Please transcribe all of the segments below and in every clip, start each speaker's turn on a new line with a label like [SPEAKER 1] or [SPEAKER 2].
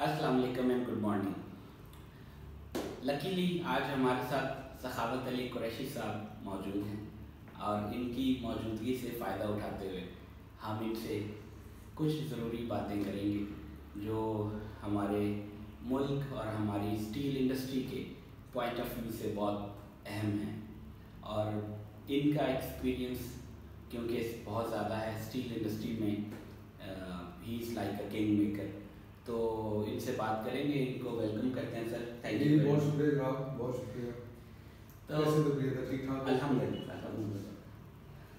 [SPEAKER 1] السلام علیکم and good morning luckily آج ہمارے ساتھ سخاوت علی قریشی صاحب موجود ہیں اور ان کی موجودگی سے فائدہ اٹھاتے ہوئے ہم ان سے کچھ ضروری باتیں کریں گے جو ہمارے ملک اور ہماری اسٹیل انڈسٹری کے پوائنٹ آف ویو سے بہت اہم ہیں اور ان کا ایکسپیرینس کیونکہ بہت زیادہ ہے اسٹیل انڈسٹری میں he is like a king maker تو ان سے بات کریں گے ان کو ویلکم کرتے ہیں سر تھینک یو
[SPEAKER 2] بہت شکریہ جناب بہت شکریہ۔
[SPEAKER 1] تو
[SPEAKER 2] ہے ٹھیک ٹھاک؟
[SPEAKER 1] الحمد للہ الحمد للہ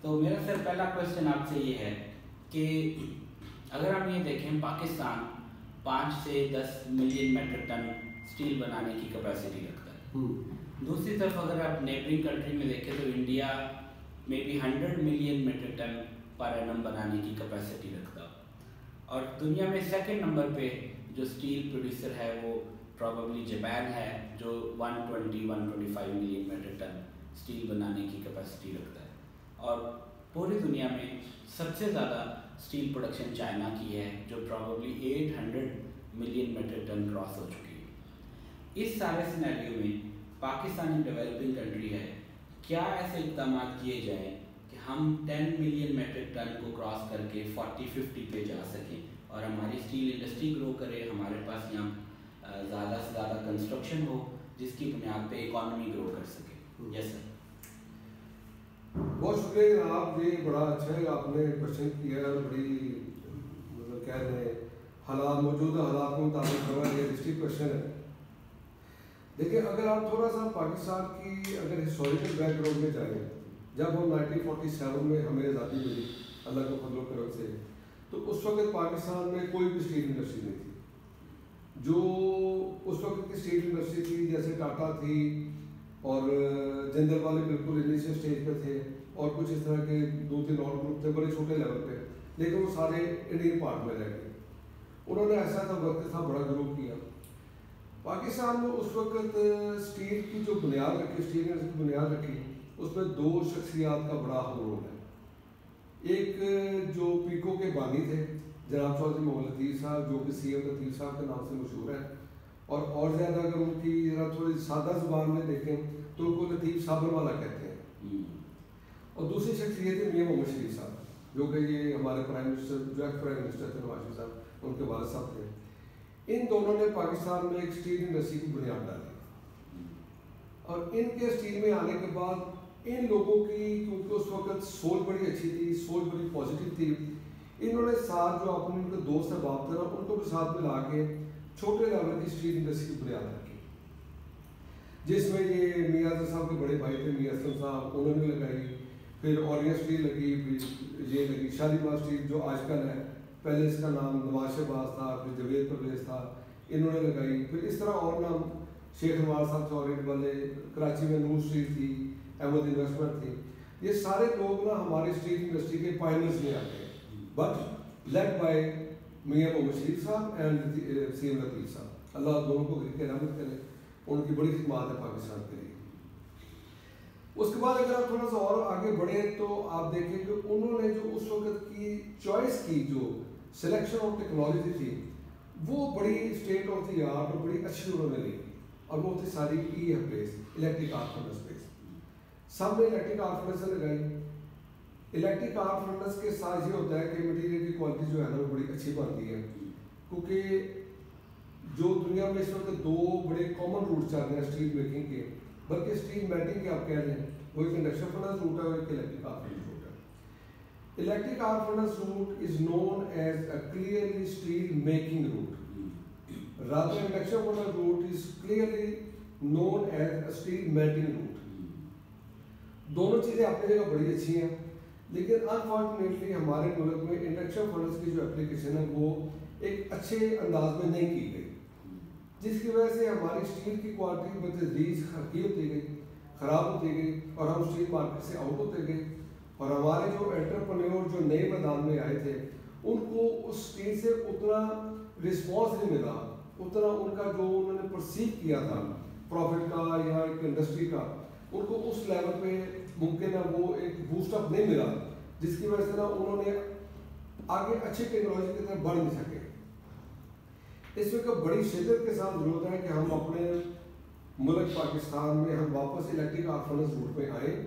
[SPEAKER 1] تو میرا سر پہلا کوشچن آپ سے یہ ہے کہ اگر ہم یہ دیکھیں پاکستان پانچ سے دس ملین میٹرک ٹن اسٹیل بنانے کی کیپیسٹی رکھتا ہے۔ دوسری طرف اگر آپ نیبرنگ کنٹری میں دیکھیں تو انڈیا میں بھی hundred million metric ton per annum بنانے کی کیپیسٹی رکھتا اور دنیا میں سیکنڈ نمبر پہ جو اسٹیل پروڈیوسر ہے وہ پراببلی جاپان ہے، جو one twenty one twenty five million metric ton steel بنانے کی کیپیسٹی رکھتا ہے۔ اور پوری دنیا میں سب سے زیادہ اسٹیل پروڈکشن چائنا کی ہے، جو probably eight hundred million metric ton cross ہو چکی ہے۔ اس سارے سینیریو میں پاکستان ایک ڈیولپنگ کنٹری ہے، کیا ایسے اقدامات کیے جائیں کہ ہم ٹین ملین میٹرک ٹن کو کراس کر کے فورٹی ففٹی پہ جا سکیں اور ہماری اسٹیل انڈسٹری گرو کرے، ہمارے پاس یہاں زیادہ سے زیادہ کنسٹرکشن ہو، جس کی بنیاد پہ اکانومی گرو کر سکے۔ یس سر
[SPEAKER 2] بہت شکریہ جناب یہ بڑا اچھا ہے آپ نے کوشچن کیا ہے بڑی مطلب کہہ رہے ہیں، حالات، موجودہ حالات کے مطابق بڑا ریئلسٹک کوشچن ہے۔ دیکھیں، اگر آپ تھوڑا سا پاکستان کی اگر ہسٹوریکل بیک گراؤنڈ میں جائیں جب ہم نائنٹین فورٹی سیون میں ہمیں آزادی ملی، اللہ کے فضل و کرم سے، تو اس وقت پاکستان میں کوئی بھی اسٹیل انڈسٹری نہیں تھی۔ جو اس وقت کی اسٹیل انڈسٹری تھی، جیسے ٹاٹا تھی اور جنرل والے بالکل انیشیل اسٹیج پہ تھے اور کچھ اس طرح کے دو تین اور گروپ تھے، بڑے چھوٹے لیول پہ، لیکن وہ سارے انڈین پارٹ میں رہ گئے۔ انہوں نے ایسا تھا، وقت تھا، بڑا گروپ کیا۔ پاکستان میں اس وقت اسٹیل کی جو بنیاد رکھی اسٹیل کی بنیاد رکھی اس میں دو شخصیات کا بڑا اہم رول ہے۔ ایک جو پیکو کے بانی تھے جناب چودھری محمد لطیف صاحب جو کہ سی ایم لطیف صاحب کے نام سے مشہور ہے اور اور زیادہ اگر ان کی ذرا تھوڑی سادہ زبان میں دیکھیں تو ان کو لطیف صابر والا کہتے ہیں۔ اور دوسری شخصیت ہے میاں محمد شریف صاحب جو کہ یہ ہمارے پرائم منسٹر جو ایکس پرائم منسٹر تھے نواز شریف صاحب ان کے والد صاحب تھے۔ ان دونوں نے پاکستان میں ایک اسٹیل انڈسٹری کی بنیاد ڈالی۔ اور ان کے اسٹیل میں آنے کے بعد ان لوگوں کی، کیونکہ اس وقت سوچ بڑی اچھی تھی سوچ بڑی پازیٹیو تھی، انہوں نے ساتھ جو اپنے ان کے دوست احباب تھے ان کو بھی ساتھ ملا کے چھوٹے لیول کی اسٹریٹ انڈسٹری کی بنیاد رکھی۔ جس میں یہ میاں صاحب کے بڑے بھائی تھے، میاں اسلم صاحب انہوں نے لگائی، پھر اوریا اسٹریٹ لگی، پھر یہ لگی شالیمار اسٹریٹ جو آج کل ہے۔ پہلے اس کا نام نواز شہباز تھا، پھر جوید پرویز تھا، انہوں نے لگائی۔ پھر اس طرح اور نام شیخ نواز صاحب تھے والے، کراچی میں نور اسٹریٹ تھی۔ احمد انویسٹمنٹ تھی۔ یہ سارے لوگ نا ہماری اسٹیل انڈسٹری کے پائنرز میں آتے ہیں۔ بٹ لیڈ بائی میاں محمد شریف صاحب اینڈ سی ایم لطیف صاحب۔ اللہ دونوں کو گھر کے رحمت کرے۔ ان کی بڑی خدمات ہے پاکستان کے لیے۔ اس کے بعد اگر آپ تھوڑا سا اور آگے بڑھیں تو آپ دیکھیں کہ انہوں نے جو اس وقت کی چوائس کی، جو سلیکشن آف ٹیکنالوجی تھی، وہ بڑی اسٹیٹ آف دی آرٹ اور بڑی اچھی انہوں نے لی۔ اور وہ تھی ساری E F base electric arc space سب نے الیکٹرک آرٹ فرنس لگائی۔ الیکٹرک آرٹ فرنس کے ساتھ یہ ہوتا ہے کہ مٹیریل کی کوالٹی جو ہے نا وہ بڑی اچھی بنتی ہے۔ کیونکہ جو دنیا میں اس وقت دو بڑے کامن روٹ چل رہے ہیں اسٹیل میکنگ کے، بلکہ اسٹیل میٹنگ کے آپ کہہ رہے ہیں، وہ ایک انڈکشن فرنس روٹ ہے اور ایک الیکٹرک آرٹ فرنس روٹ ہے۔ Electric arc furnace route is known as a clearly steel making route rather induction furnace route is clearly known as a steel melting route دونوں چیزیں اپنی جگہ بڑی اچھی ہیں، لیکن انفارچونیٹلی ہمارے ملک میں انڈکشن فرنس کی جو اپلیکیشن ہے وہ ایک اچھے انداز میں نہیں کی گئی۔ جس کی وجہ سے ہماری اسٹیل کی کوالٹی بتدریج خرکی ہوتی گئی، خراب ہوتی گئی، اور ہم اسٹیل مارکیٹ سے آؤٹ ہوتے گئے۔ اور ہمارے جو انٹرپرینور جو نئے میدان میں آئے تھے، ان کو اس اسٹیل سے اتنا رسپانس نہیں ملا، اتنا ان کا جو انہوں نے پرسیو کیا تھا پروفٹ کا یا ایک انڈسٹری کا، ان کو اس لیول پہ ممکن ہے وہ ایک بوسٹ اپ نہیں ملا، جس کی وجہ سے نا انہوں نے آگے اچھی ٹیکنالوجی کی طرف بڑھ نہیں سکے۔ اس میں بڑی شدت کے ساتھ ضرورت ہے کہ ہم اپنے ملک پاکستان میں ہم واپس الیکٹرک آرفنس روٹ پہ آئیں۔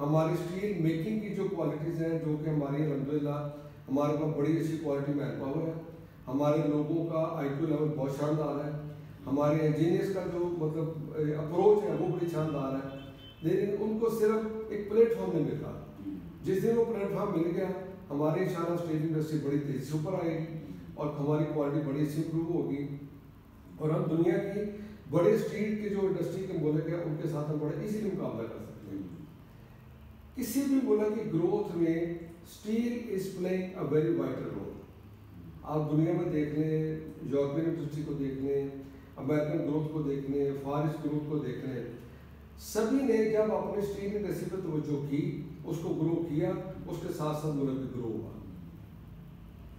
[SPEAKER 2] ہماری اسٹیل میکنگ کی جو کوالٹیز ہیں، جو کہ ہماری الحمد للہ ہمارے پاس بڑی اچھی کوالٹی مین پاور ہے۔ ہمارے لوگوں کا آئی کیو لیول بہت شاندار ہے۔ ہمارے انجینئرس کا جو مطلب eh, اپروچ ہے، وہ بڑی شاندار ہے۔ لیکن ان کو صرف ایک پلیٹ فارم نہیں ملتا جس دن وہ پلیٹ فارم مل گیا ہماری شانہ اسٹیل انڈسٹری بڑی تیزی سے اوپر آئے گی اور ہماری کوالٹی بڑی اچھی امپروو ہوگی۔ اور ہم دنیا کی بڑے اسٹریٹ کے جو انڈسٹری کے ملک ہیں، ان کے ساتھ ہم بڑے ایزیلی مقابلہ کر سکتے ہیں۔ کسی بھی ملک کی گروتھ میں steel is playing a very vital role آپ دنیا میں دیکھ لیں، یورپین انڈسٹری کو دیکھ لیں امریکن گروتھ کو دیکھ لیں فارس گروتھ کو دیکھ لیں۔ سبھی نے جب اپنے اسٹیل انڈسٹری پہ توجہ کی، اس کو گرو کیا، اس کے ساتھ ساتھ ملک بھی گرو ہوا۔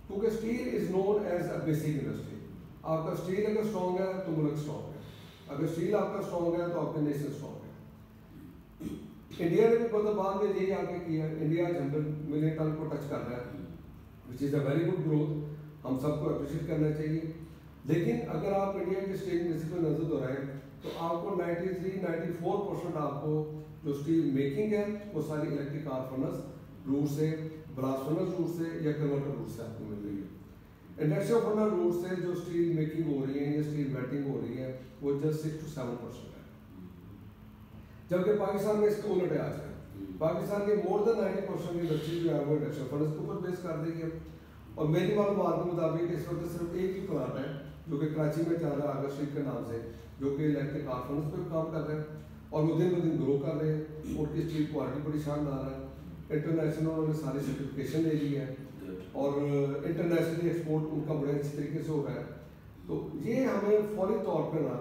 [SPEAKER 2] کیونکہ steel is known as a basic industry آپ کا اسٹیل اگر اسٹرانگ ہے تو ملک اسٹرانگ ہے۔ اگر اسٹیل آپ کا اسٹرانگ ہے تو آپ کا نیشن اسٹرانگ ہے۔ انڈیا نے بھی مطلب بعد میں یہی آگے کیا انڈیا ہنڈریڈ ملین ٹن کو ٹچ کر رہا ہے۔ Which is a very good growth ہم سب کو اپریشیٹ کرنا چاہیے۔ لیکن اگر آپ انڈیا کے اسٹیل انڈسٹری پہ نظر دہرائیں تو آپ کو ninety three ninety four percent آپ کو جو اسٹیل میکنگ ہے، وہ ساری الیکٹرک آر فرنس روٹ سے بلاس فرنس روٹ سے یا کنورٹر روٹ سے آپ کو مل رہی ہے۔ انڈکشن فرنر روٹ سے جو اسٹیل میکنگ ہو رہی ہے یا اسٹیل میٹنگ ہو رہی ہے، وہ just six to seven percent ہے۔ جبکہ پاکستان میں اس کے الٹ ہے آج کل پاکستان کے more than ninety percent industry جو ہے، وہ انڈکشن فرنس کے اوپر بیس کر دے گی۔ اور میری معلومات کے مطابق اس وقت صرف ایک ہی پلانٹ ہے۔ جو کہ کراچی میں چل رہا ہے آگر اسٹریٹ کے نام سے، جو کہ الیکٹرک کارفنس پہ کام کر رہے ہیں اور وہ دن دن گرو کر رہے ہیں ان کی اسٹیل کوالٹی بڑی شاندار ہے۔ انٹرنیشنل انہوں نے ساری سرٹیفکیشن لے لی ہے اور انٹرنیشنلی ایکسپورٹ ان کا بڑے اچھے طریقے سے ہو رہا ہے۔ تو یہ ہمیں فوری طور پہ نا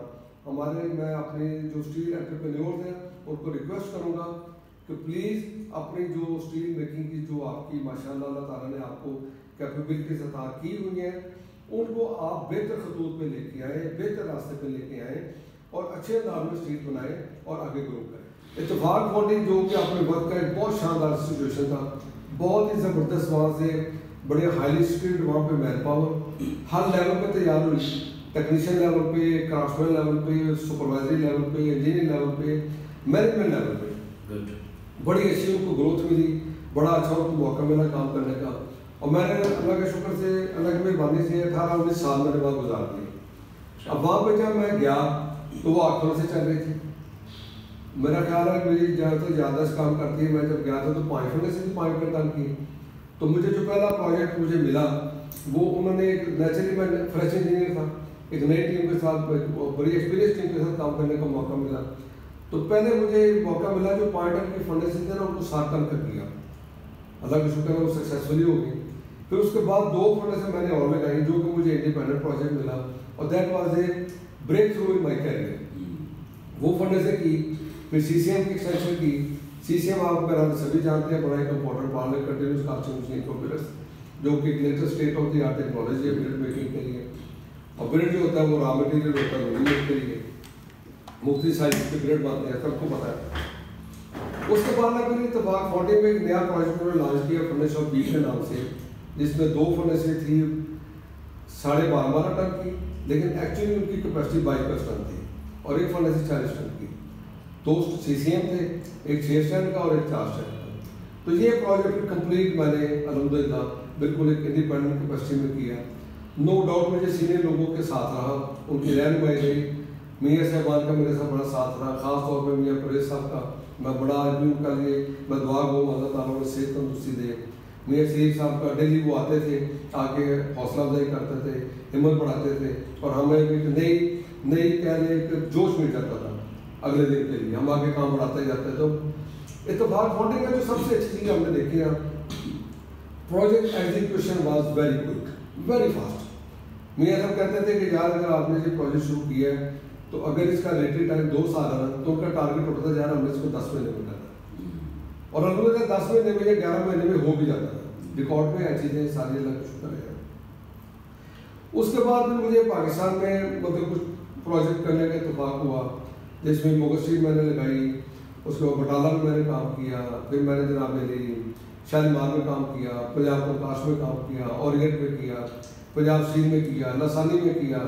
[SPEAKER 2] ہمارے، میں اپنے جو اسٹیل انٹرپرینورز ہیں، ان کو ریکویسٹ کروں گا کہ پلیز اپنی جو اسٹیل میکنگ کی جو آپ کی ماشاء اللہ اللہ تعالیٰ نے آپ کو کیپیبلٹیز عطا کی ہوئی ہیں ان کو آپ بہتر خطوط پہ لے کے آئیں بہتر راستے پہ لے کے آئیں اور اچھے انداز میں اسٹریٹ بنائیں اور آگے گرو کریں۔ اتفاق فاؤنڈنگ جو کہ اپنے وقت کا ایک بہت شاندار سچویشن تھا۔ بہت ہی زبردست وہاں سے بڑے ہائیلی اسکلڈ وہاں پہ مین پاور ہر لیول پہ تیار ہوئی۔ ٹیکنیشین لیول پہ کرافٹمین لیول پہ سپروائزری لیول پہ انجینئر لیول پہ مینجمنٹ لیول پہ۔ بڑی اچھی ان کو گروتھ ملی۔ بڑا اچھا ان کو موقع ملا کام کرنے کا۔ اور میں نے اللہ کے شکر سے، اللہ کی مہربانی سے اٹھارہ، انیس سال میں نے وہاں گزار دیے۔ اب وہاں پہ جب میں گیا تو وہ آنکھوں سے چل رہی تھی میرا خیال ہے میری جہاں سے زیادہ اس کام کرتی ہے۔ میں جب گیا تھا تو پانچ فنڈے سے بھی پانچ منٹ کام کیے۔ تو مجھے جو پہلا پروجیکٹ مجھے ملا، وہ انہوں نے ایک نیچرلی میں فریش انجینئر تھا۔ ایک نئی ٹیم کے ساتھ بڑی ایکسپیرینس ٹیم کے ساتھ کام کرنے کا موقع ملا۔ تو پہلے مجھے موقع ملا جو پانچ ٹن کی فنڈے سے تھے نا ان کو سات ٹن کر دیا۔ اللہ کا شکر ہے، وہ سکسیزفلی ہو گئی پھر اس کے بعد دو سے میں نے اور لگائی جو کہ مجھے انڈیپینڈنٹ پروجیکٹ ملا اور that was a breakthrough in my career وہ فنڈے سے کی پھر سی سی ایم کی ایکسٹینشن کی۔ سی سی ایم آپ کا سبھی جانتے ہیں بڑا ایک امپورٹنٹ پارٹ ہے کنٹینیوس مشین کمپیوٹرس جو کہ latest state of the art technology ہے بریڈ میکنگ کے لیے۔ اور بریڈ جو ہوتا ہے وہ را مٹیریل ہوتا ہے وہ کے لیے۔ مختلف سائز کے بریڈ بنتے ہیں سب کو پتہ ہے۔ اس کے بعد میں پھر اتفاق فورٹی میں ایک نیا پروجیکٹ انہوں نے لانچ کیا فنڈس آف بی کے نام سے۔ جس میں دو فنڈسیں تھی ساڑھے بارہ بارہ ٹن کی، لیکن ایکچولی ان کی کیپیسٹی بائیس ٹن تھی۔ اور ایک فنڈ سے چالیس ٹن کی۔ دو سی سی ایم تھے، ایک چھ اسٹینڈ کا اور ایک چار اسٹینڈ کا۔ تو یہ پروجیکٹ کمپلیٹ میں نے الحمد للہ بالکل ایک انڈیپینڈنٹ کیپیسٹی میں کیا۔ نو ڈاؤٹ مجھے سینئر لوگوں کے ساتھ رہا، ان کی رہنمائی رہی۔ میاں صاحبان کا میرے ساتھ بڑا ساتھ رہا، خاص طور پہ میاں پریز صاحب کا۔ میں بڑا آدمی ان کا لیے میں دعا گو، اللہ تعالیٰ نے صحت تندرستی دے۔ میاں سیف صاحب کا ڈیلی وہ آتے تھے آ کے حوصلہ افزائی کرتے تھے، ہمت بڑھاتے تھے۔ اور ہمیں ایک نئی نئی کہہ لیں ایک جوش مل جاتا تھا اگلے دن کے لیے۔ ہم آگے کام بڑھاتے جاتے تو اتفاق فاؤنڈنگ کا جو سب سے اچھی چیز ہم نے دیکھی ہے project execution was very quick very fast میاں صاحب کہتے تھے کہ یار اگر آپ نے یہ پروجیکٹ شروع کیا ہے تو اگر اس کا ریٹری ٹائم دو سال ہے تو ان کا ٹارگیٹ ہوتا تھا یار ہم نے اس کو دس مہینے میں کرنا اور الحمد للہ دس مہینے میں یا گیارہ مہینے میں ہو بھی جاتا تھا ریکارڈ میں چیزیں ساری اللہ کا شکر ہے اس کے بعد پھر مجھے پاکستان میں مطلب کچھ پروجیکٹ کرنے کا اتفاق ہوا، جس میں موگسٹری میں نے لگائی، اس کے بعد بٹالہ میں میں نے کام کیا، پھر میں نے جناب میری شالیمار میں کام کیا، پنجاب پرکاش میں کام کیا، اورینٹ میں کیا، پنجاب سین میں کیا لسانی میں کیا۔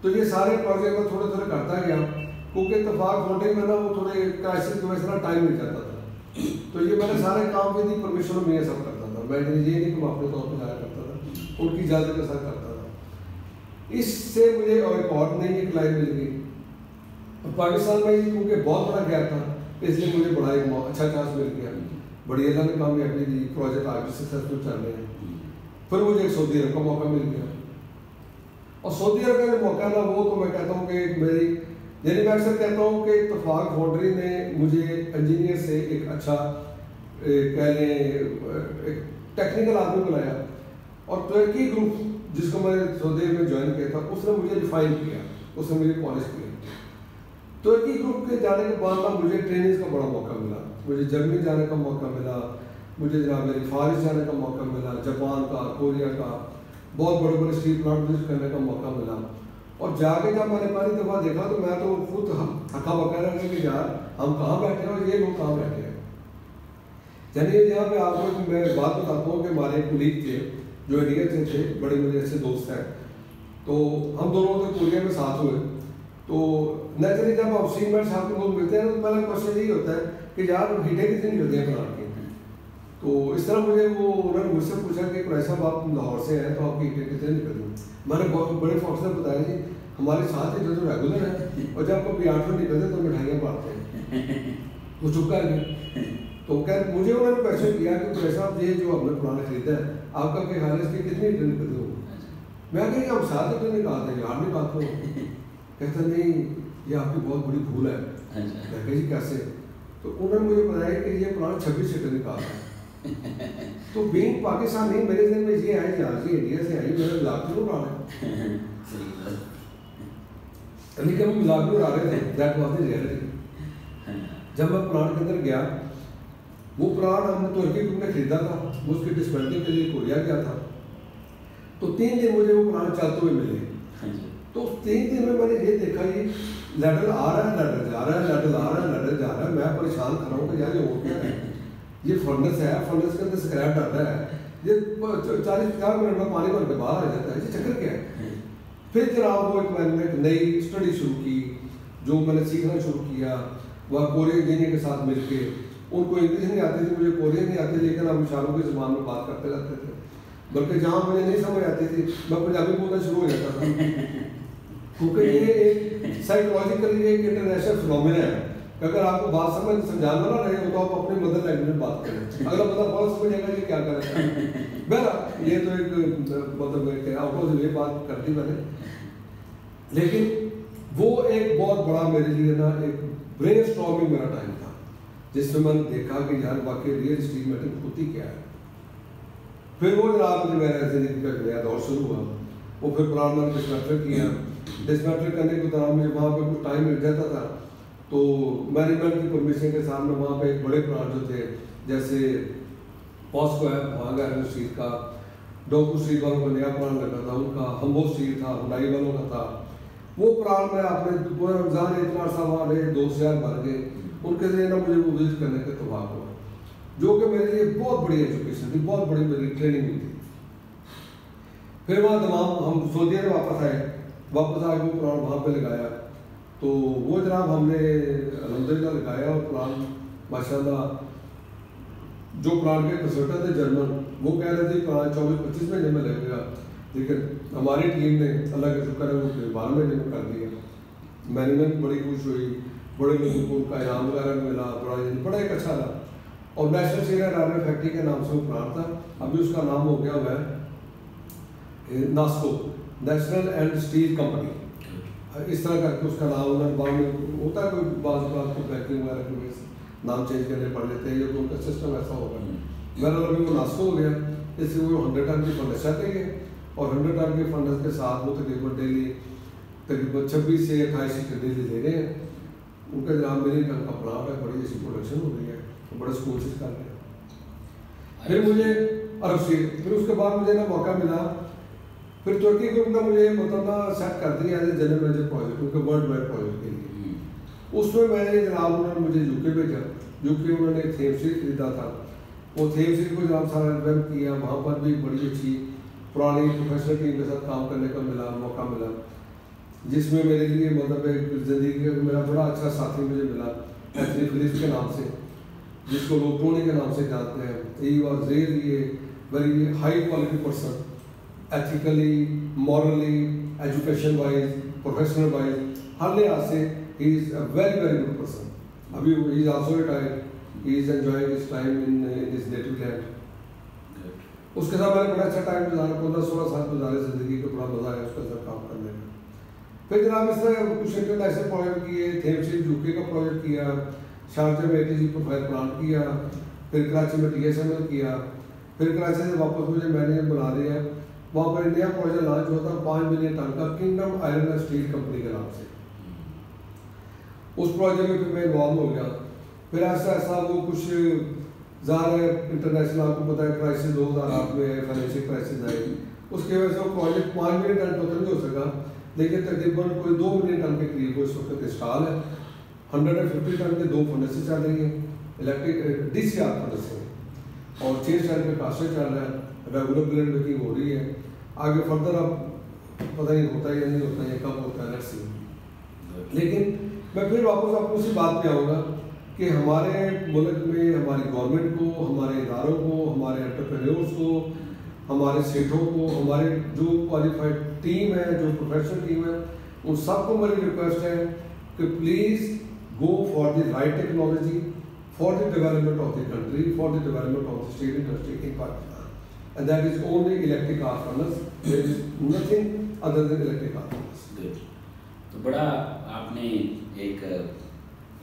[SPEAKER 2] تو یہ سارے پروجیکٹ میں تھوڑے تھوڑے کرتا گیا، کیونکہ اتفاق ہونے میں نا وہ تھوڑے کرائسس کی وجہ سے ٹائم نہیں جاتا تھا۔ تو یہ میں نے سارے کام کی تھی پرمیشن میں یہ سب کرتا تھا۔ میں یہ جی نہیں کہ میں اپنے طور پہ جایا کرتا تھا۔ ان کی اجازت کے ساتھ کرتا تھا۔ اس سے مجھے اور ایک اور نہیں ایک لائن مل گئی۔ پاکستان میں کیونکہ بہت بڑا گیا تھا، اس لیے مجھے بڑا ایک اچھا چانس مل گیا۔ بڑی اللہ نے کامیابی دی پروجیکٹ آگے سکسیزفل چل رہے ہیں پھر مجھے ایک سعودی عرب کا موقع مل گیا۔ اور سعودی عرب کا جو موقع تھا وہ تو میں کہتا ہوں کہ میری یعنی میں اکثر کہتا ہوں کہ اتفاق فاؤنڈری نے مجھے انجینئر سے ایک اچھا کہہ لیں، ایک ٹیکنیکل آدمی بنایا اور ترکی گروپ جس کو میں نے میں جوائن کیا تھا، اس نے مجھے ریفائن کیا، اس نے مجھے پالش کیا۔ ترکی گروپ کے جانے کے بعد مجھے ٹریننگ کا بڑا موقع ملا، مجھے جرمنی جانے کا موقع ملا، مجھے جناب میری فارس جانے کا موقع ملا، جاپان کا، کوریا کا، بہت بڑے بڑے اسٹریٹ پلانٹ وزٹ کرنے کا موقع ملا۔ اور جا کے جب میں نے پہلی دفعہ دیکھا تو میں تو خود تھکا بکا رہا کہ یار ہم کہاں بیٹھے ہیں اور یہ لوگ کہاں بیٹھے ہیں؟ یعنی یہاں پہ آپ کو میں بات بتاتا ہوں کہ ہمارے کلیگ تھے، جو انڈیا سے تھے، بڑے میرے اچھے دوست ہیں۔ تو ہم دونوں تو کوریا میں ساتھ ہوئے۔ تو نیچرلی جب آپ سین صاحب کے لوگ ملتے ہیں تو پہلا کوشچن یہی ہوتا ہے کہ یار ہیٹیں کتنی نکلتی ہیں پلانٹ کی تو اس طرح مجھے وہ انہوں نے مجھ سے پوچھا کہ قریش صاحب آپ لاہور سے ہیں تو آپ کی ہیٹیں کتنے میں نے بڑے فوق سے بتایا جی ہمارے ساتھ جو تو ریگولر ہیں اور جب کبھی آٹھ میں نکلتے تو مٹھائیاں پاتے ہیں۔ وہ چپ کر گئے۔ تو کہ مجھے انہوں نے کوشچن کیا کہ قریش صاحب یہ جو ہم نے پرانا خریدا ہے آپ کا کہ خیال ہے اس کی کتنی ہیٹیں نکلتی ہوں میں کہ ہم ساتھ ہیٹیں نکالتے ہیں یار نکالتے ہوں کہتا نہیں یہ آپ کی بہت بڑی بھول ہے۔ میں کہ جی کیسے؟ تو انہوں نے مجھے بتایا کہ یہ پلان چھبیس سیٹر نکالا ہے تو بینگ پاکستان نہیں میرے ذہن میں یہ آئے کہ آج انڈیا سے آئی، میرا ملاق کیوں اڑا رہے ہیں؟ لیکن وہ ملاق کیوں اڑا رہے تھے دیٹ واز دی ریئلٹی جب میں پلان کے اندر گیا، وہ پلان ہم نے ترکی گروپ نے خریدا تھا، وہ اس کی ڈسپینٹنگ کے لیے کوریا گیا تھا۔ تو تین دن مجھے وہ پلان چلتے ہوئے ملے۔ تو تین دن میں میں نے یہ دیکھا یہ لیٹر آ رہا ہے لیٹر جا رہا ہے لیٹر آ رہا ہے لیٹر جا رہا ہے۔ میں پریشان کر رہا ہوں کہ یار یہ ہو کیا ہے؟ یہ فرنس ہے فرنس کے اندر اسکریپ ڈال رہا ہے۔ یہ چالیس پچاس منٹ میں پانی بھر کے باہر آ جاتا ہے۔ یہ چکر کیا ہے؟ پھر جناب وہ ایک میں نے ایک نئی اسٹڈی شروع کی جو میں نے سیکھنا شروع کیا وہ کوریا انجینئر کے ساتھ مل کے ان کو انگلش نہیں آتی تھی مجھے کوریا نہیں آتی لیکن ہم اشاروں کی زبان میں بات کرتے رہتے تھے۔ بلکہ جہاں مجھے نہیں سمجھ آتی تھی میں پنجابی بولنا شروع ہو جاتا تھا۔ کیونکہ یہ ایک سائیکولوجیکلی ایک انٹرنیشنل فنومینا ہے۔ کہ اگر آپ کو بات سمجھ سمجھانا نہ رہے ہو تو آپ اپنی مدر لینگویج میں بات کریں۔ اگر بندہ بہت سمجھے گا یہ کیا کرے گا بہرحال، یہ تو ایک مطلب ایک آؤٹ آف یہ بات کرتی میں نے لیکن وہ ایک بہت بڑا میرے لیے نا، ایک برین اسٹارمنگ میرا ٹائم تھا، جس میں میں نے دیکھا کہ یار، واقعی ریئل اسٹیٹ میٹنگ ہوتی کیا ہے۔ پھر وہ جناب مجھے میرا زندگی کا نیا دور شروع ہوا، وہ پھر پلان میں ڈسمیٹر کیا۔ ڈسمیٹر کرنے کے دوران مجھے وہاں پہ کچھ ٹائم مل جاتا تھا۔ تو مینجمنٹ کی پرمیشن کے سامنے وہاں پہ ایک بڑے پلان جو تھے، جیسے پاسکو ہے، وہاں کا اسٹریٹ کا۔ ڈوکو اسٹریٹ والوں کا نیا پلان لگا تھا، ان کا ہمبو اسٹریٹ تھا ہنڈائی والوں کا تھا۔ وہ پلان میں اپنے پورے رمضان اتنا عرصہ وہاں رہے دو ہزار بھر گئے ان کے ذریعے مجھے وہ وزٹ کرنے کا اتفاق ہوا۔ جو کہ میرے لیے بہت بڑی ایجوکیشن تھی، بہت بڑی میری ٹریننگ بھی تھی۔ پھر وہاں تمام ہم سعودی عرب واپس آئے، واپس آ کے وہ پلان وہاں پہ لگایا۔ تو وہ جناب ہم نے الحمد للہ لگایا اور پلان ماشاء اللہ جو پلان کے کنسلٹنٹ تھے جرمن، وہ کہہ رہے تھے پلان چوبیس، پچیس مہینے میں لگے گا لیکن ہماری ٹیم نے اللہ کا شکر ہے، وہ بارہ مہینے میں کر دیا۔ مینجمنٹ بڑی خوش ہوئی، بڑے لوگوں کو ان کا انعام وغیرہ ملا، بڑا یعنی بڑا ایک اچھا رہا۔ اور نیشنل سیریل ریلوے فیکٹری کے نام سے وہ پلانٹ تھا۔ ابھی اس کا نام ہو گیا ہوا ہے Nasco national and steel company اس طرح کر کے اس کا نام انہوں بعد میں ہوتا ہے، کوئی بعض بات کو بیکری وغیرہ کی وجہ سے نام چینج کرنے پڑ لیتے ہیں یا تو ان کا سسٹم ایسا ہوگا۔ میرا ابھی وہ ناسکو ہو گیا اس سے وہ ہنڈریڈ ٹن کی فنڈس چاہتے ہیں۔ اور ہنڈریڈ ٹن کی فنڈس کے ساتھ وہ تقریباً ڈیلی تقریباً چھبیس سے اٹھائیس لیٹر ڈیلی دے رہے ہیں۔ ان کا جناب میری ٹن کا پلاٹ ہے، بڑی ایسی پروڈکشن ہو رہی ہے بڑے اسکول سے کر رہے ہیں۔ پھر مجھے عرب سے، پھر اس کے بعد مجھے نا موقع ملا پھر ترکی گروپ کا مجھے مطلب سیٹ کر دیا as a general manager project کیونکہ ورلڈ وائڈ پروجیکٹ کے لیے اس میں میں نے جناب انہوں نے مجھے یو کے بھیجا یو کے انہوں نے تھیم سے خریدا تھا۔ وہ تھیم سٹی کو جناب سارا ریویمپ کیا وہاں پر بھی بڑی اچھی پرانی پروفیشنل ٹیم کے ساتھ کام کرنے کا ملا موقع ملا۔ جس میں میرے لیے مطلب ایک زندگی کا میرا بڑا اچھا ساتھی مجھے ملا ایتھنی فلپ کے نام سے جس کو لوگ ٹونی کے نام سے جانتے ہیں۔ He was really a very high quality person ethically morally education wise professional wise ہر لحاظ سے he is a very very good person ابھی he is also retire he is enjoying his time in this native land اس کے ساتھ میں نے بڑا اچھا time گزارا، پندرہ سولہ سال گزارے زندگی کو، بڑا مزہ آیا اس کے ساتھ کام کرنے میں۔ پھر جناب اس طرح کچھ انٹرنیشنل پروجیکٹ کیے تھیم سی یو کے کا پروجیکٹ کیا، شارجہ میں T C G profile plant کیا، پھر کراچی میں ٹی ایس ایم ایل کیا۔ پھر کراچی سے واپس مجھے مینیجر بنا دیا وہاں پر نیا پروجیکٹ لانچ ہوا تھا پانچ ملین ٹن کا kingdom iron and steel company کے نام سے۔ اس پروجیکٹ میں پھر میں انوالو ہو گیا۔ پھر ایسا ایسا وہ کچھ ظاہر ہے انٹرنیشنل آپ کو پتا ہے کرائسس دو ہزار آٹھ میں فائنینشیل کرائسس آئی۔ اس کی وجہ سے وہ پروجیکٹ پانچ ملین ٹن ٹوٹل نہیں ہو سکا۔ لیکن تقریباً کوئی دو ملین ٹن کے قریب اس وقت انسٹال ہے۔ ہنڈریڈ اینڈ ففٹی ٹن کے دو فنڈس چل رہی ہیں۔ Electric D C R funds ہیں۔ اور چھ ٹن کے کاسٹر چل رہا ہے۔ ریگولر بلڈ ہو رہی ہے۔ آگے فردر اب پتہ نہیں ہوتا یا نہیں ہوتا یا کب ہوتا ہے سی لیکن میں پھر واپس آپ کو اسی بات پہ آؤں گا کہ ہمارے ملک میں، ہماری گورنمنٹ کو، ہمارے اداروں کو، ہمارے انٹرپرینورس کو، ہمارے سیٹوں کو، ہمارے جو کوالیفائڈ ٹیم ہے، جو پروفیشنل ٹیم ہے، ان سب کو میری ریکویسٹ ہے کہ please go for the right technology for the development of the country for the development of the state industry in Pakistan and that is only electric arc furnace there is nothing other than electric arc furnace
[SPEAKER 1] تو بڑا آپ نے ایک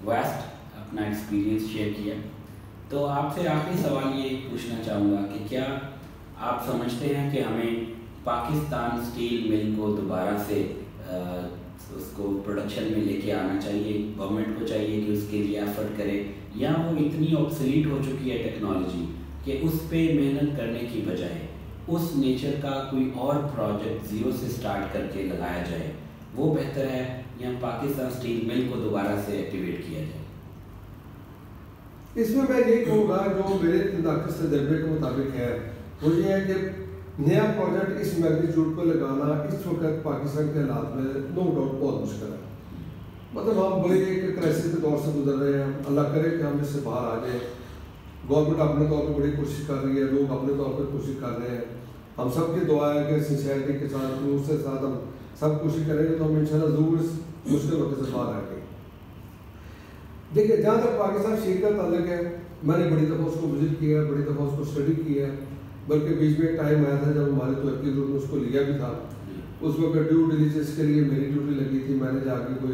[SPEAKER 1] waste اپنا experience share کیا تو آپ سے آخری سوال یہ پوچھنا چاہوں گا کہ کیا آپ سمجھتے ہیں کہ ہمیں پاکستان اسٹیل مل کو دوبارہ سے اس کو پروڈکشن میں لے کے آنا چاہیے گورنمنٹ کو چاہیے کہ اس کے لیے ایفرٹ کرے یا وہ اتنی آپسلیٹ ہو چکی ہے ٹیکنالوجی کہ اس پہ محنت کرنے کی بجائے اس نیچر کا کوئی اور پروجیکٹ زیرو سے سٹارٹ کر کے لگایا جائے۔ وہ بہتر ہے یا پاکستان اسٹیل مل کو دوبارہ سے ایکٹیویٹ کیا جائے۔
[SPEAKER 2] اس میں میں یہی کہوں گا، جو میرے ناقص تجربے کے مطابق ہے، وہ یہ ہے کہ نیا پروجیکٹ اس میگنیچیوڈ کو لگانا، اس وقت پاکستان کے حالات میں نو ڈاؤٹ بہت مشکل ہے۔ مطلب ہم بڑے ایک کرائسس کے دور سے گزر رہے ہیں۔ اللہ کرے کہ ہم اس سے باہر آ جائیں۔ گورنمنٹ اپنے طور پہ بڑی کوشش کر رہی ہے، لوگ اپنے طور پہ کوشش کر رہے ہیں۔ ہم سب کی دعا ہے کہ سنسیئرٹی کے ساتھ خلوص کے ساتھ ہم سب کوشش کریں گے تو ہم انشاءاللہ ضرور اس مشکل وقت سے باہر آئیں گے۔ دیکھیے جہاں تک پاکستان شیخ کا تعلق ہے، میں نے بڑی دفعہ اس کو وزٹ کیا ہے، بڑی دفعہ اس کو اسٹڈی کیا ہے۔ بلکہ بیچ میں ایک ٹائم آیا تھا جب ہمارے تو کی نے اس کو لیا بھی تھا۔ اس وقت ڈیو ڈیلیجنس کے لیے میری ڈیوٹی لگی تھی۔ میں نے جا کے کوئی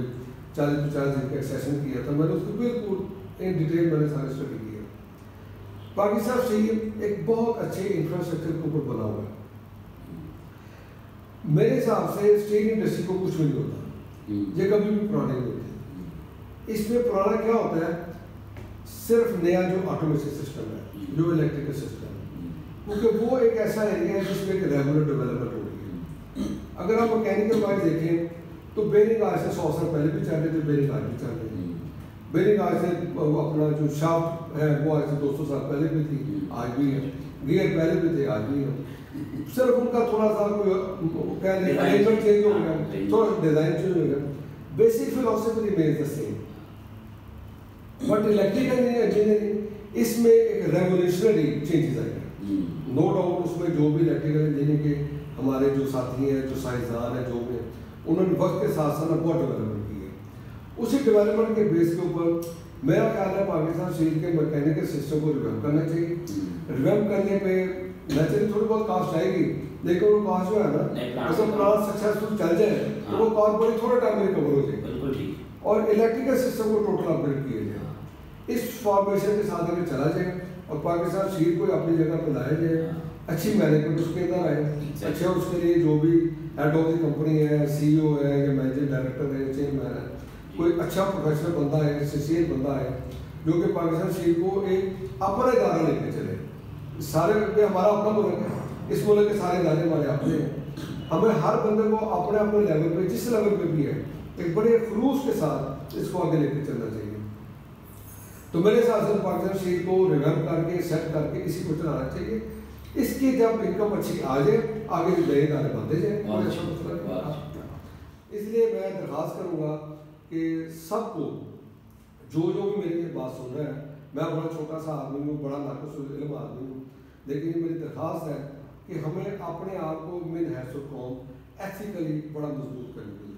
[SPEAKER 2] چالیس پچاس دن کا سیشن کیا تھا۔ میں نے اس کو بالکل ان ڈیٹیل میں نے سارے اسٹڈی کیا پاکستان شہید ایک بہت اچھے انفراسٹرکچر کے اوپر بنا ہوا ہے۔ میرے حساب سے اسٹیل انڈسٹری کو کچھ نہیں ہوتا۔ یہ کبھی بھی پرانے نہیں ہوتے۔ اس میں پرانا کیا ہوتا ہے؟ صرف نیا جو آٹومیشن سسٹم ہے جو الیکٹریکل سسٹم ہے۔ کیونکہ وہ ایک ایسا ایریا ہے جس میں ایک ریگولر ڈیولپمنٹ ہو رہی ہے۔ اگر آپ مکینیکل وائز دیکھیں تو بیرنگ آج سے سو سال پہلے بھی چل رہے تھے بیرنگ آج بھی چل رہے بیرنگ آج سے اپنا جو شاپ ہے وہ آج سے دو سو سال پہلے بھی تھی آج بھی ہے گیئر پہلے بھی تھے آج بھی ہے صرف ان کا تھوڑا سا کہہ لیں ارینجمنٹ چینج ہو گیا تھوڑا ڈیزائن چینج ہو گیا basic philosophy remains the same but electrical engineering اس میں ایک ریولیوشنری چینجز آئی ہیں نو ڈاؤٹ اس میں جو بھی الیکٹریکل انجینئرنگ کے ہمارے جو ساتھی ہیں جو سائنسدان ہیں جو بھی انہوں نے وقت کے ساتھ ساتھ بہت ڈیولپمنٹ کی ہے اسی ڈیولپمنٹ کے بیس کے اوپر میرا خیال ہے پاکستان شہید کے میکینکل سسٹم کو ریویو کرنا چاہیے۔ ریویو کرنے پہ نیچرلی تھوڑی بہت کاسٹ آئے گی۔ لیکن وہ کاسٹ جو ہے نا اگر پلان سکسیزفل چل جائے۔ تو وہ کاسٹ بڑی تھوڑے ٹائم میں ریکور ہو جائے۔ اور الیکٹریکل سسٹم کو ٹوٹل اپگریڈ کیا جائے۔ اس فارمیشن کے ساتھ اگر چلا جائے اور پاکستان شہید کو اپنی جگہ پہ لایا جائے اچھی مینجمنٹ اس کے اندر آئے۔ اچھا اس کے لیے جو بھی ہیڈ آف دی کمپنی ہے سی او ہے یا مینیجنگ ڈائریکٹر ہے چیئرمین ہے کوئی اچھا پروفیشنل بندہ ہے سیسیل بندہ ہے جو کہ پاکستان شہید کو ایک اپنا ادارہ لے کے چلے۔ سارے یہ ہمارا اپنا ملک ہے۔ اس ملک کے سارے ادارے ہمارے اپنے ہیں ہمیں ہر بندے کو اپنے اپنے لیول پہ جس لیول پہ بھی ہے ایک بڑے خلوص کے ساتھ اس کو آگے لے کے چلنا چاہیے۔ تو میرے حساب سے پاکستان شہید کو ریویو کر کے سیٹ کر کے اسی کو چلانا چاہیے۔ اس کی جب انکم اچھی آ جائے آگے نئے ادارے بنتے جائیں۔ ہے۔
[SPEAKER 1] اچھا۔
[SPEAKER 2] اس لیے میں درخواست کروں گا کہ سب کو جو جو بھی میری یہ بات سن رہا ہے میں بڑا چھوٹا سا آدمی ہوں بڑا ناقص علم آدمی ہوں لیکن یہ میری درخواست ہے کہ ہمیں اپنے آپ کو من حیث و قوم ایتھیکلی بڑا مضبوط کرنے ہے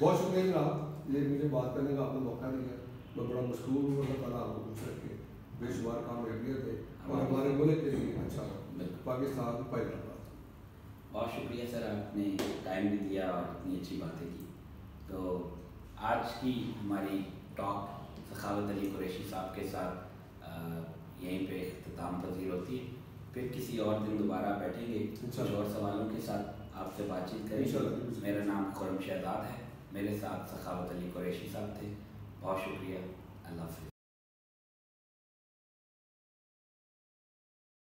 [SPEAKER 2] بہت شکریہ جناب یہ مجھے بات کرنے کا آپ نے موقع دیا میں بڑا مشکور ہوں اللہ تعالیٰ آپ کو خوش رکھے۔ بے شمار کامیابیت ہے اور ہمارے ملک کے لیے اچھا پاکستان پہلا
[SPEAKER 1] بہت شکریہ سر آپ نے ٹائم بھی دیا اور اتنی اچھی باتیں کی۔ تو آج کی ہماری ٹاک سخاوت علی قریشی صاحب کے ساتھ یہیں پہ اختتام پذیر ہوتی ہے۔ پھر کسی اور دن دوبارہ بیٹھیں گے۔ کچھ۔ اور سوالوں کے ساتھ آپ سے بات چیت کریں۔ گے۔ میرا نام خرم شہزاد ہے۔ میرے ساتھ سخاوت علی قریشی صاحب تھے۔ بہت شکریہ۔ اللہ حافظ۔